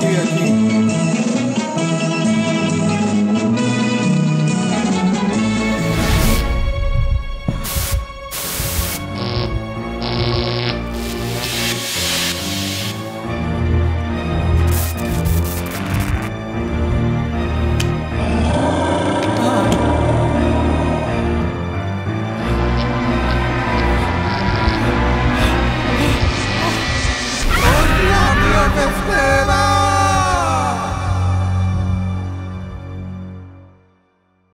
victory, our King.